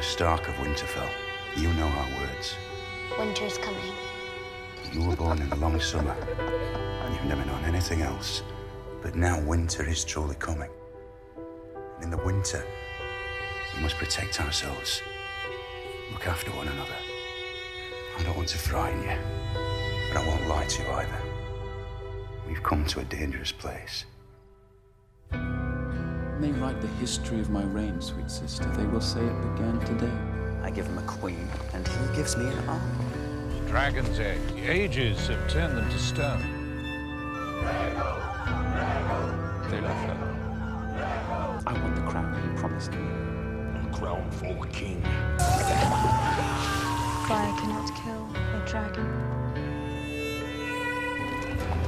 a Stark of Winterfell. You know our words. Winter is coming. You were born in the long summer, and you've never known anything else. But now winter is truly coming. And in the winter, we must protect ourselves, look after one another. I don't want to frighten you, but I won't lie to you either. We've come to a dangerous place. When they write the history of my reign, sweet sister. They will say it began today. I give him a queen, and he gives me an army. Dragon's egg. The ages have turned them to stone. They left her. I want the crown you promised me. A crown for a king. Fire cannot kill a dragon.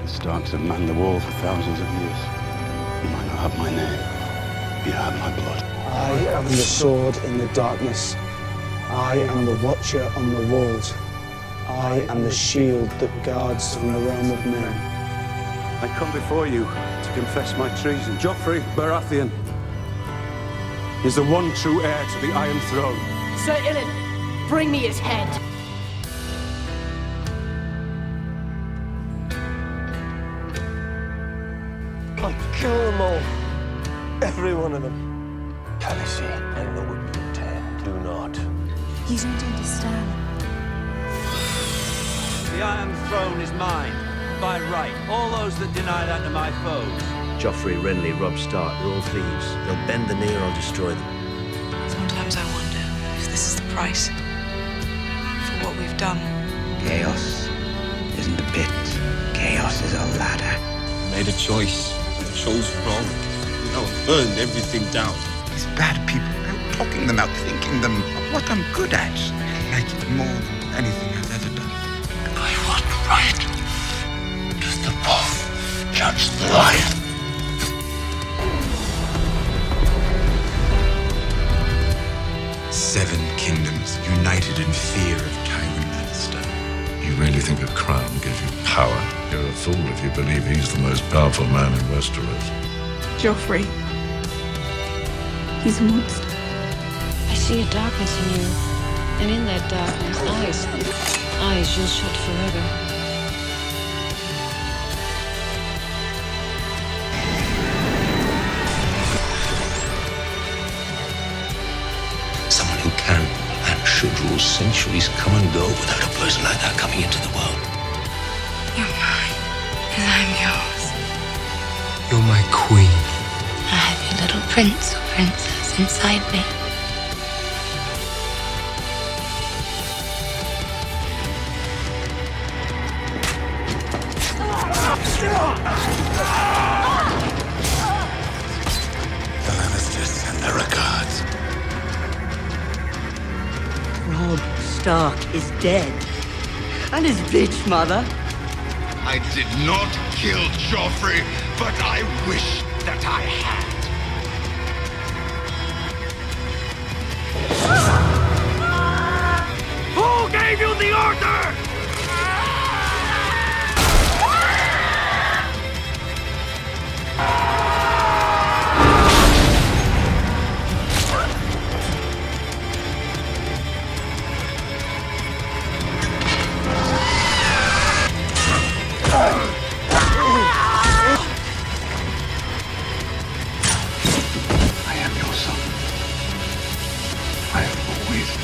The Starks have manned the wall for thousands of years. You might not have my name, but you have my blood. I am the sword in the darkness. I am the watcher on the walls. I am the shield that guards from the realm of men. I come before you to confess my treason. Joffrey Baratheon is the one true heir to the Iron Throne. Sir Ilyn, bring me his head. I'll kill them all. Every one of them. Khaleesi and the Whitman Ten do not. You don't understand. The Iron Throne is mine, by right. All those that deny that are my foes. Joffrey, Renly, Robb Stark, they're all thieves. They'll bend the knee or I'll destroy them. Sometimes I wonder if this is the price for what we've done. Chaos isn't a pit. Chaos is a ladder. made a choice. I chose wrong. Now I've burned everything down. These bad people, I'm talking them out, thinking them what I'm good at. I like it more than anything I've ever done. I want right. Does the wolf judge the lion? Seven kingdoms united in fear of Tywin Lannister. You really think a crown gives you power? You're a fool if you believe he's the most powerful man in Westeros. Joffrey. He's a monster. I see a darkness in you, and in that darkness, eyes. Eyes you'll shut forever. Someone who can and should rule centuries come and go without a person like that coming into the world. You're mine, and I'm yours. You're my queen. I have your little prince or princess inside me. The Lannisters send their regards. Robb Stark is dead. And his bitch mother. I did not kill Joffrey, but I wish that I had.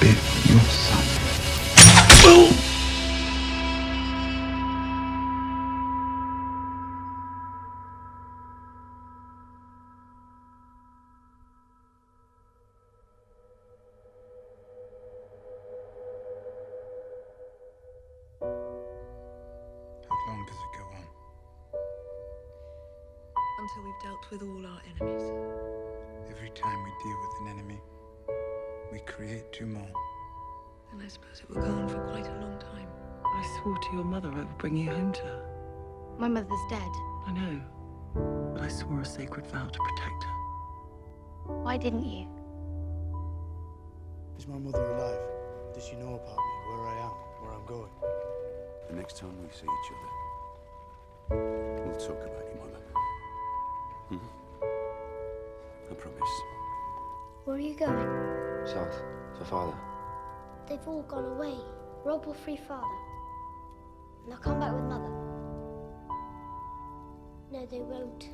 Been your son. How long does it go on? Until we've dealt with all our enemies. Every time we deal with an enemy, we create two more. And I suppose it will go on for quite a long time. I swore to your mother I would bring you home to her. My mother's dead. I know. But I swore a sacred vow to protect her. Why didn't you? Is my mother alive? Does she know about me, where I am, where I'm going? The next time we see each other, we'll talk about your mother. Hmm? I promise. Where are you going? South, for father. They've all gone away. Robb will free father. And they'll come back with mother. No, they won't.